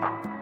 Bye.